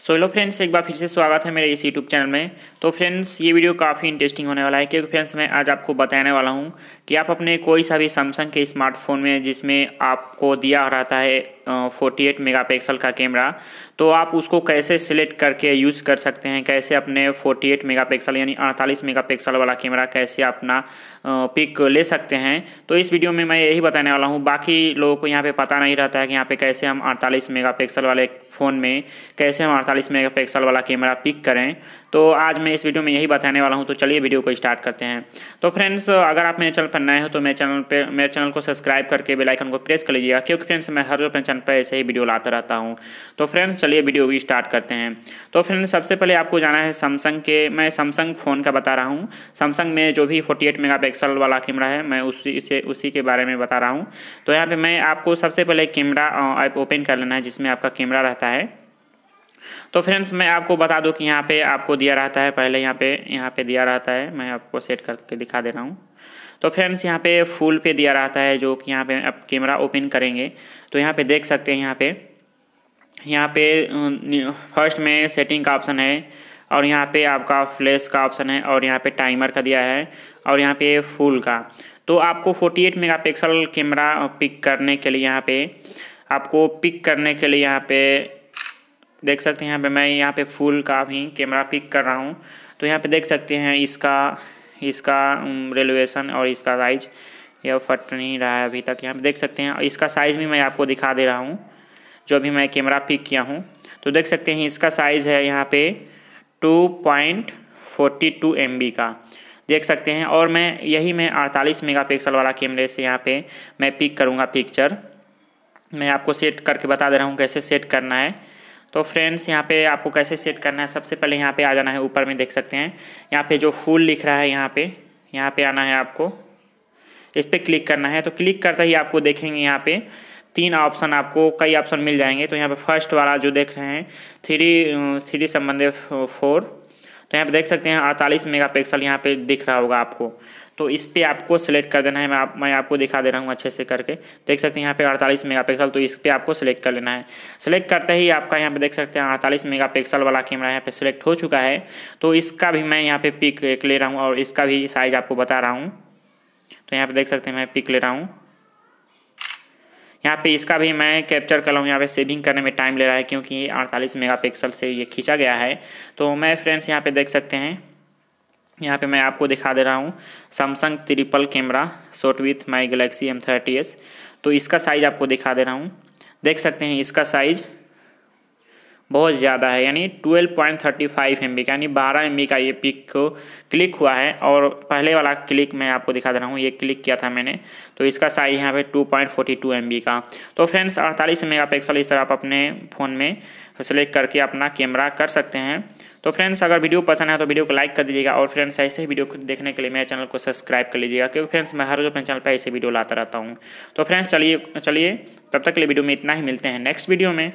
So hello friends, एक बार फिर से स्वागत है मेरे इस यूट्यूब चैनल में। तो फ्रेंड्स, ये वीडियो काफ़ी इंटरेस्टिंग होने वाला है क्योंकि फ्रेंड्स, मैं आज आपको बताने वाला हूँ कि आप अपने कोई सा भी सैमसंग के स्मार्टफ़ोन में जिसमें आपको दिया रहता है फोर्टी एट मेगा का कैमरा तो आप उसको कैसे सिलेक्ट करके यूज़ कर सकते हैं? कैसे अपने फोर्टी एट मेगा यानी अड़तालीस मेगा वाला कैमरा कैसे अपना पिक ले सकते हैं? तो इस वीडियो में मैं यही बताने वाला हूँ। बाकी लोगों को यहाँ पे पता नहीं रहता है कि यहाँ पे कैसे हम अड़तालीस मेगा वाले फ़ोन में कैसे हम अड़तालीस मेगा वाला कैमरा पिक करें। तो आज मैं इस वीडियो में यही बताने वाला हूँ। तो चलिए वीडियो को स्टार्ट करते हैं। तो फ्रेंड्स अगर आप मेरे चैनल पर नए हो तो मेरे चैनल पर मेरे चैनल को सब्सक्राइब करके बेल आइकन को प्रेस कर लीजिएगा, क्योंकि फ्रेंड्स मैं हर रोज अपने चैनल पर ऐसे ही वीडियो लाता रहता हूँ। तो फ्रेंड्स चलिए वीडियो भी स्टार्ट करते हैं। तो फ्रेंड्स सबसे पहले आपको जाना है सैमसंग के, मैं सैमसंग फ़ोन का बता रहा हूँ। सैमसंग में जो भी फोर्टी एट वाला कैमरा है, मैं उसी से उसी के बारे में बता रहा हूँ। तो यहाँ पर मैं आपको सबसे पहले कैमरा ऐप ओपन कर लेना है, जिसमें आपका कैमरा रहता है। तो फ्रेंड्स मैं आपको बता दूँ कि यहाँ पे आपको दिया रहता है, पहले यहाँ पे यहाँ पे दिया रहता है, मैं आपको सेट करके दिखा दे रहा हूँ। तो फ्रेंड्स यहाँ पे फुल पे दिया रहता है, जो कि यहाँ पे आप कैमरा ओपन करेंगे तो यहाँ पे देख सकते हैं यहाँ पे। यहाँ पे फ़र्स्ट में सेटिंग का ऑप्शन है, और यहाँ पे आपका फ्लैश का ऑप्शन है, और यहाँ पे टाइमर का दिया है, और यहाँ पे फुल का। तो आपको 48 मेगापिक्सल कैमरा पिक करने के लिए यहाँ पे, आपको पिक करने के लिए यहाँ पे देख सकते हैं यहाँ पे मैं यहाँ पे फुल का भी कैमरा पिक कर रहा हूँ। तो यहाँ पे देख सकते हैं इसका इसका रेलवेशन और इसका साइज़ यह फट नहीं रहा है अभी तक। यहाँ पे देख सकते हैं इसका साइज़ भी मैं आपको दिखा दे रहा हूँ, जो अभी मैं कैमरा पिक किया हूँ। तो देख सकते हैं इसका साइज़ है यहाँ पे two point forty two M B का। देख सकते हैं और मैं, यही मैं अड़तालीस मेगापिक्सल वाला कैमरे से यहाँ पे मैं पिक करूँगा पिक्चर मैं आपको सेट करके बता दे रहा हूँ कैसे सेट करना है। तो फ्रेंड्स यहाँ पे आपको कैसे सेट करना है? सबसे पहले यहाँ पे आ जाना है, ऊपर में देख सकते हैं। यहाँ पे जो फूल लिख रहा है, यहाँ पे यहाँ पे आना है आपको। इस पर क्लिक करना है तो क्लिक करते ही आपको देखेंगे यहाँ पे तीन ऑप्शन आपको, कई ऑप्शन मिल जाएँगे। तो यहाँ पे फ़र्स्ट वाला जो देख रहे हैं थ्री थ्री संबंधित फोर तो यहाँ पे देख सकते हैं, अड़तालीस मेगा पिक्सल यहाँ पे दिख रहा होगा आपको। तो इस पर आपको सेलेक्ट कर देना है, मैं आप, मैं आपको दिखा दे रहा हूँ अच्छे से करके। देख सकते हैं यहाँ पे अड़तालीस मेगापिक्सल तो इस पर आपको सेलेक्ट कर लेना है। सेलेक्ट करते ही आपका यहाँ पे देख सकते हैं, अड़तालीस मेगापिक्सल वाला कैमरा यहाँ पे सेलेक्ट हो चुका है। तो इसका भी मैं यहाँ पे पिक ले रहा हूँ और इसका भी साइज़ आपको बता रहा हूँ। तो यहाँ पर देख सकते हैं, मैं पिक ले रहा हूँ। यहाँ पे इसका भी मैं कैप्चर कर लूँ यहाँ पे सेविंग करने में टाइम ले रहा है क्योंकि ये अड़तालीस मेगापिक्सल से ये खींचा गया है। तो मैं फ्रेंड्स यहाँ पे देख सकते हैं। यहाँ पे मैं आपको दिखा दे रहा हूँ। Samsung triple camera shot with my Galaxy M thirty S तो इसका साइज़ आपको दिखा दे रहा हूँ। देख सकते हैं इसका साइज़ बहुत ज़्यादा है, यानी twelve point thirty five M B का, यानी बारह एम बी का ये पिक को क्लिक हुआ है। और पहले वाला क्लिक मैं आपको दिखा दे रहा हूँ, ये क्लिक किया था मैंने। तो इसका साइज़ यहाँ पे two point forty two M B का। तो फ्रेंड्स अड़तालीस मेगा पिक्सल इस तरह आप अपने फ़ोन में सेलेक्ट करके अपना कैमरा कर सकते हैं। तो फ्रेंड्स अगर वीडियो पसंद है तो वीडियो को लाइक कर दीजिएगा। और फ्रेंड्स ऐसे ही वीडियो देखने के लिए मेरे चैनल को सब्सक्राइब कर लीजिएगा, क्योंकि फ्रेंड्स मैं हर रोज अपने चैनल पर ऐसे वीडियो लाता रहता हूँ। तो फ्रेंड्स चलिए चलिए, तब तक के लिए वीडियो में इतना ही, मिलते हैं नेक्स्ट वीडियो में।